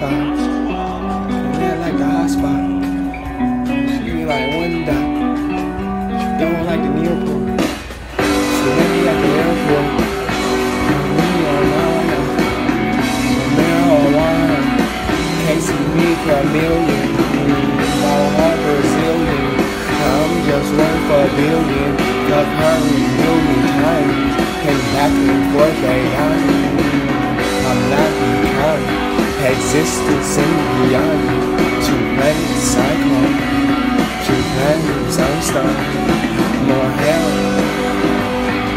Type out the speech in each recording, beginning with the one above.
vibes. Yeah, like the hot spot. She give me like one dot. She don't like the neoport. She met me at the airport. Marijuana, can't see me for a million. My heart Brazilian, I'm just one for a billion. Cause her reveal me. existence in reality. Two planets cyclone, two planets Einstein, more hell.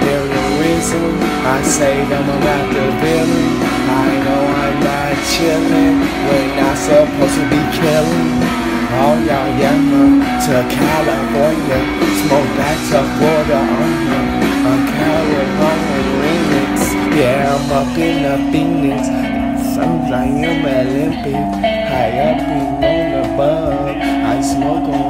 There no reason I say that I'm not the villain. I know I'm not chilling. We're not supposed to be killing. All y'all yammer to California, smoke back to Florida on a California remix. Yeah, I'm up in the Phoenix. I am a limpid, high up in on above. I smoke on